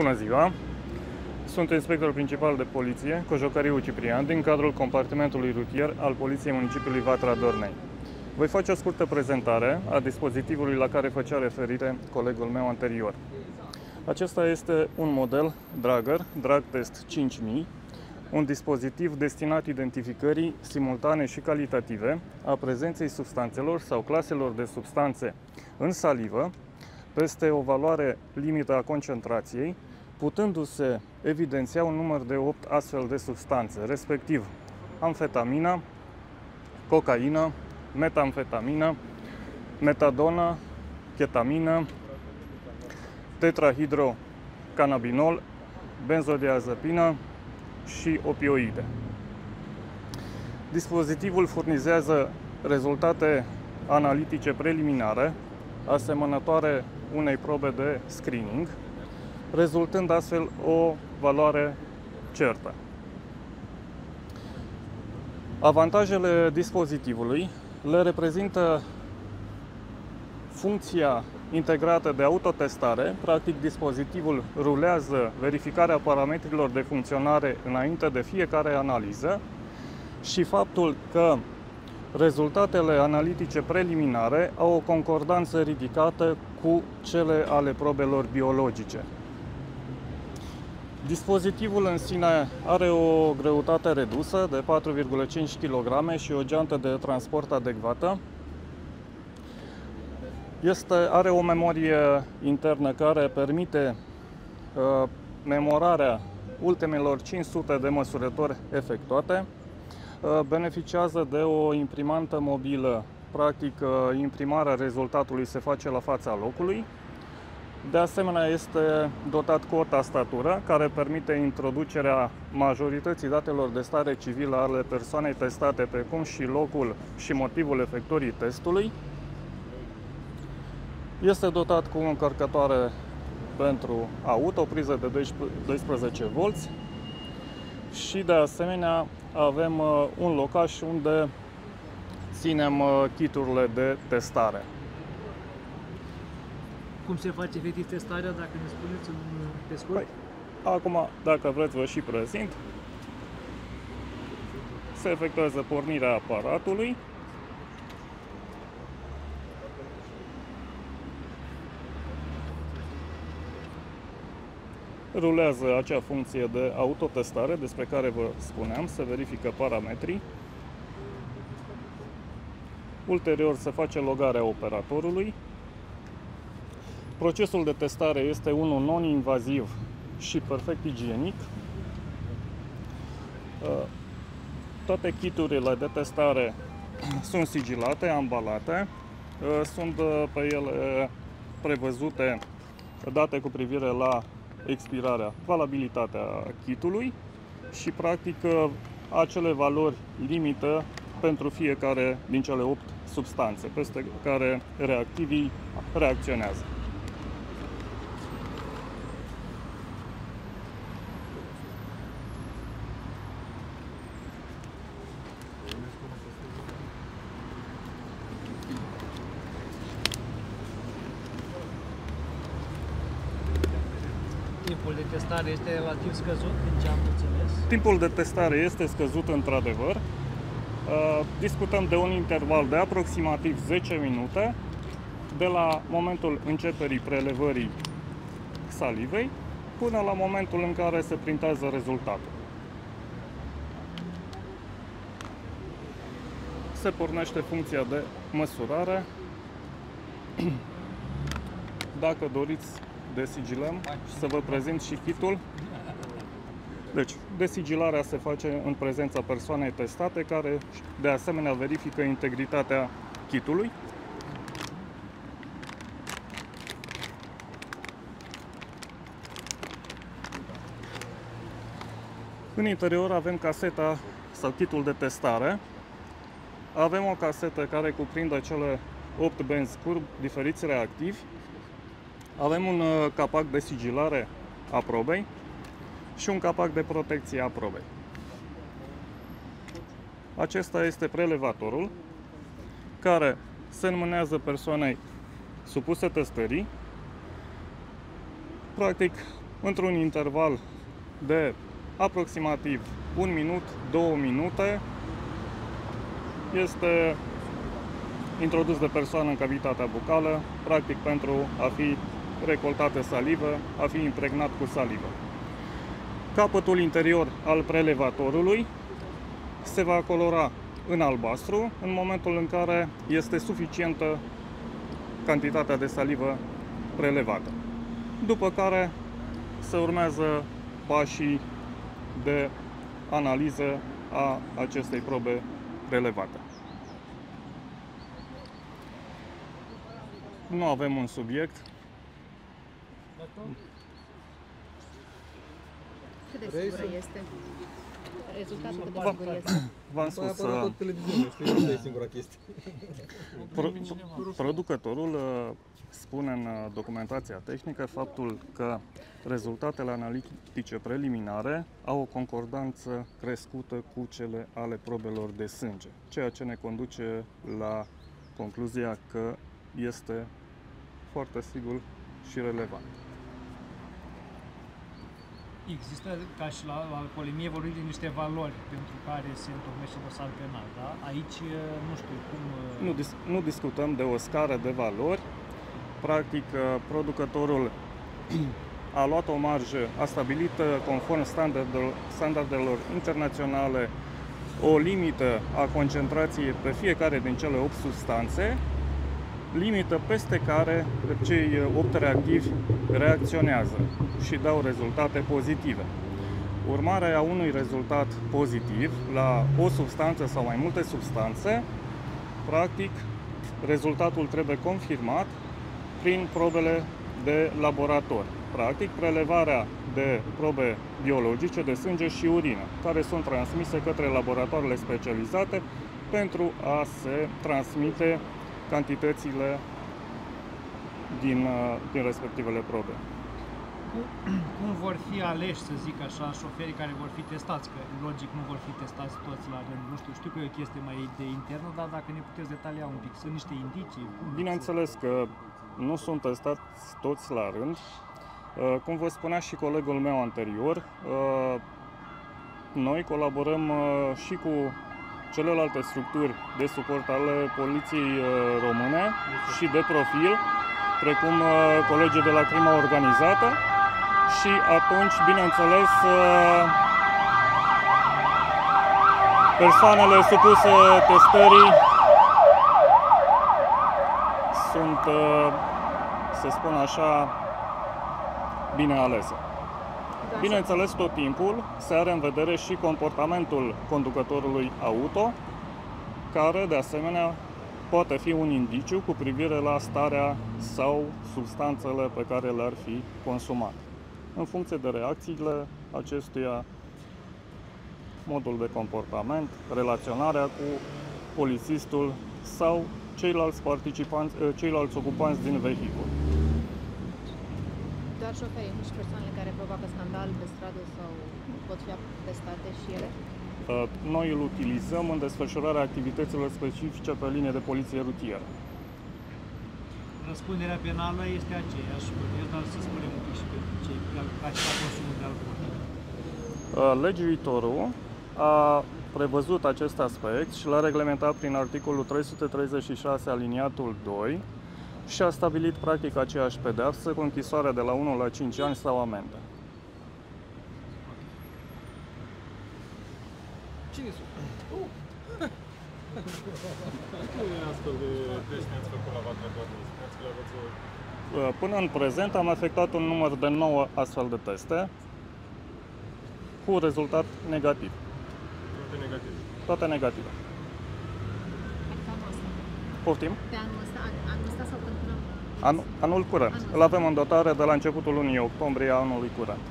Bună ziua! Sunt inspector principal de poliție, Cojocariu Ciprian, din cadrul compartimentului rutier al Poliției Municipiului Vatra Dornei. Voi face o scurtă prezentare a dispozitivului la care făcea referire colegul meu anterior. Acesta este un model Dragger, Drag Test 5000, un dispozitiv destinat identificării simultane și calitative a prezenței substanțelor sau claselor de substanțe în salivă peste o valoare limită a concentrației, putându-se evidenția un număr de 8 astfel de substanțe, respectiv amfetamina, cocaină, metamfetamină, metadonă, ketamină, tetrahidrocannabinol, benzodiazepină și opioide. Dispozitivul furnizează rezultate analitice preliminare asemănătoare unei probe de screening, rezultând astfel o valoare certă. Avantajele dispozitivului le reprezintă funcția integrată de autotestare. Practic, dispozitivul rulează verificarea parametrilor de funcționare înainte de fiecare analiză și faptul că rezultatele analitice preliminare au o concordanță ridicată cu cele ale probelor biologice. Dispozitivul în sine are o greutate redusă de 4,5 kg și o geantă de transport adecvată. Este, are o memorie internă care permite uh, memorarea ultimelor 500 de măsurători efectuate. Uh, beneficiază de o imprimantă mobilă. Practic, uh, imprimarea rezultatului se face la fața locului. De asemenea, este dotat cu o tastatură care permite introducerea majorității datelor de stare civilă ale persoanei testate, precum și locul și motivul efectuării testului. Este dotat cu o încărcătoare pentru auto, o priză de 12 V și de asemenea avem uh, un locaș unde ținem uh, kiturile de testare. Cum se face efectiv testarea, dacă ne spuneți în, pe scurt? Păi, acum, dacă vreți, vă și prezint. Se efectuează pornirea aparatului. rulează acea funcție de autotestare despre care vă spuneam, se verifică parametrii. Ulterior se face logarea operatorului. Procesul de testare este unul non-invaziv și perfect igienic. Uh, toate kiturile de testare sunt sigilate, ambalate. Uh, sunt uh, pe ele prevăzute date cu privire la expirarea, valabilitatea kitului și practic acele valori limită pentru fiecare din cele 8 substanțe peste care reactivii reacționează. timpul de testare este relativ scăzut, din ce am înțeles? Timpul de testare este scăzut într-adevăr. Uh, discutăm de un interval de aproximativ 10 minute de la momentul începerii prelevării salivei până la momentul în care se printează rezultatul. Se pornește funcția de măsurare. Dacă doriți desigilăm, să vă prezint și kitul. Deci, desigilarea se face în prezența persoanei testate, care de asemenea verifică integritatea kitului. În interior avem caseta sau kitul de testare. Avem o casetă care cuprinde cele 8 benzi curb diferiți reactivi avem un uh, capac de sigilare a probei și un capac de protecție a probei. Acesta este prelevatorul care se înmânează persoanei supuse testării. Practic, într-un interval de aproximativ un minut, două minute, este introdus de persoană în cavitatea bucală, practic pentru a fi recoltată salivă, a fi impregnat cu salivă. Capătul interior al prelevatorului se va colora în albastru în momentul în care este suficientă cantitatea de salivă prelevată. După care se urmează pașii de analiză a acestei probe prelevate. Nu avem un subiect. Cât de sigură este? Rezultatul cât de Va- sigur este? V-am Mai spus, apărut uh, tot televiziunea, știi, nu e singura chestie. Pro- producătorul uh, spune în uh, documentația tehnică faptul că rezultatele analitice preliminare au o concordanță crescută cu cele ale probelor de sânge, ceea ce ne conduce la concluzia că este foarte sigur și relevant. Există, ca și la alcoolemie, vorbim de niște valori pentru care se întocmește dosar penal, da? Aici, nu știu, cum... Nu, dis- nu discutăm de o scară de valori. Practic, uh, producătorul a luat o marjă, a stabilit uh, conform standardelor, standardelor internaționale o limită a concentrației pe fiecare din cele 8 substanțe, limită peste care cei 8 reactivi reacționează și dau rezultate pozitive. Urmarea unui rezultat pozitiv la o substanță sau mai multe substanțe, practic, rezultatul trebuie confirmat prin probele de laborator. Practic, prelevarea de probe biologice de sânge și urină, care sunt transmise către laboratoarele specializate pentru a se transmite cantitățile din, uh, din respectivele probe. Cum, cum vor fi aleși, să zic așa, șoferii care vor fi testați? Că, logic, nu vor fi testați toți la rând. Nu știu, știu că e o chestie mai de internă, dar dacă ne puteți detalia un pic, sunt niște indicii? Cum Bineînțeles că nu sunt testați toți la rând. Uh, Cum vă spunea și colegul meu anterior, uh, noi colaborăm uh, și cu celelalte structuri de suport ale Poliției uh, Române și de profil, precum uh, colegii de la crima organizată și atunci, bineînțeles, uh, persoanele supuse testării sunt, uh, să spun așa, bine alese. Doar Bineînțeles, tot timpul se are în vedere și comportamentul conducătorului auto, care, de asemenea, poate fi un indiciu cu privire la starea sau substanțele pe care le-ar fi consumat. În funcție de reacțiile acestuia, modul de comportament, relaționarea cu polițistul sau ceilalți participanți, eh, ceilalți ocupanți din vehicul. Doar șoferii, nu și persoanele care provoacă scandal pe stradă sau pot fi testate și ele? Uh, Noi îl utilizăm în desfășurarea activităților specifice pe linie de poliție rutieră. Răspunderea penală este aceeași, bănuiesc, dar să spunem un pic și pentru cei ca și la consumul de alcool. Uh, Legiuitorul a prevăzut acest aspect și l-a reglementat prin articolul 336 aliniatul 2 și a stabilit practic aceeași pedeapsă cu închisoarea de la 1 la 5 ani sau amendă. Cine sunt? Câte astfel de teste ați făcut la Vatra Dornei? Spuneați că le aveți o... Uh, Până în prezent am efectuat un număr de 9 astfel de teste cu rezultat negativ. toate negative. Toate negative. Adică anul ăsta. Poftim? Pe anul ăsta, an, anul ăsta sau când până Anul, anul curent. Anul. Îl avem în dotare de la începutul lunii octombrie a anului curent.